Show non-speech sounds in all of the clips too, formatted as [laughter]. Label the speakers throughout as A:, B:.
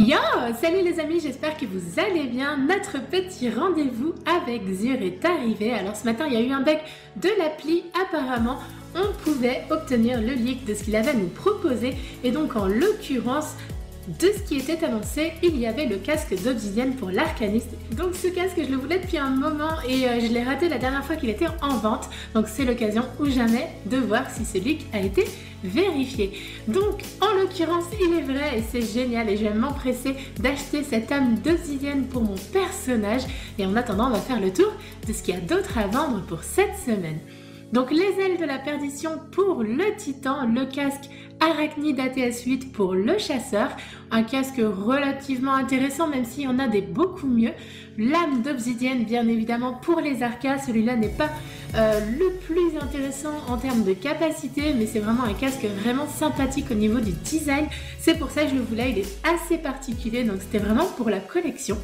A: Yo Salut les amis, j'espère que vous allez bien. Notre petit rendez-vous avec Zur est arrivé. Alors ce matin, il y a eu un bug de l'appli. Apparemment, on pouvait obtenir le leak de ce qu'il avait à nous proposer. Et donc en l'occurrence, de ce qui était annoncé, il y avait le casque d'obsidienne pour l'arcaniste. Donc ce casque, je le voulais depuis un moment et euh, je l'ai raté la dernière fois qu'il était en vente. Donc c'est l'occasion ou jamais de voir si ce leak a été vérifié. Donc en l'occurrence, il est vrai et c'est génial et je vais m'empresser d'acheter cette âme d'obsidienne pour mon personnage. Et en attendant, on va faire le tour de ce qu'il y a d'autre à vendre pour cette semaine. Donc les ailes de la perdition pour le titan, le casque Arachnid ATS 8 pour le chasseur, un casque relativement intéressant même s'il y en a des beaucoup mieux. Lame d'obsidienne bien évidemment pour les arcas, celui-là n'est pas euh, le plus intéressant en termes de capacité mais c'est vraiment un casque vraiment sympathique au niveau du design. C'est pour ça que je le voulais, il est assez particulier donc c'était vraiment pour la collection.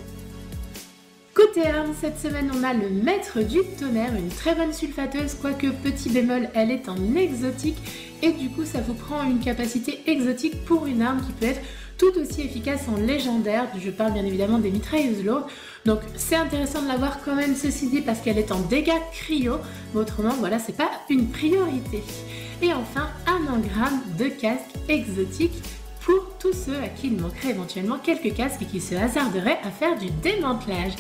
A: Côté armes, cette semaine on a le maître du tonnerre, une très bonne sulfateuse, quoique petit bémol, elle est en exotique et du coup ça vous prend une capacité exotique pour une arme qui peut être tout aussi efficace en légendaire. Je parle bien évidemment des mitrailleuses lourdes. Donc c'est intéressant de l'avoir quand même ceci dit parce qu'elle est en dégâts cryo, mais autrement voilà c'est pas une priorité. Et enfin un engramme de casque exotique ceux à qui il manquerait éventuellement quelques casques et qui se hasarderaient à faire du démantelage.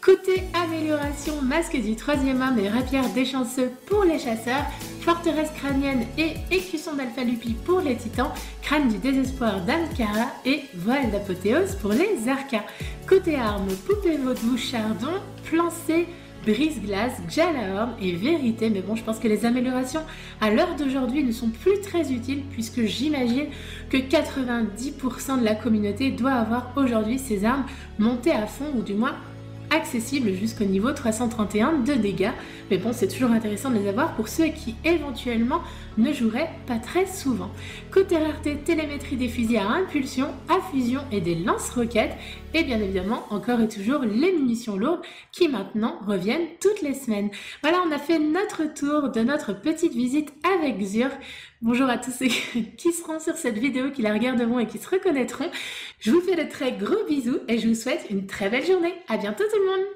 A: Côté amélioration, masque du troisième homme et rapière des chanceux pour les chasseurs, forteresse crânienne et écusson d'Alpha-Lupi pour les titans, crâne du désespoir d'Ankara et voile d'apothéose pour les arcas. Côté armes, poupée vaudou chardon, plancé, brise-glace, Jalahorn et vérité. Mais bon, je pense que les améliorations à l'heure d'aujourd'hui ne sont plus très utiles puisque j'imagine que 90% de la communauté doit avoir aujourd'hui ces armes montées à fond ou du moins accessible jusqu'au niveau 331 de dégâts. Mais bon, c'est toujours intéressant de les avoir pour ceux qui éventuellement ne joueraient pas très souvent. Côté rareté, télémétrie des fusils à impulsion, à fusion et des lance-roquettes. Et bien évidemment, encore et toujours, les munitions lourdes qui maintenant reviennent toutes les semaines. Voilà, on a fait notre tour de notre petite visite avec Zur. Bonjour à tous ceux [laughs] qui seront sur cette vidéo, qui la regarderont et qui se reconnaîtront. Je vous fais de très gros bisous et je vous souhaite une très belle journée. À bientôt tout le monde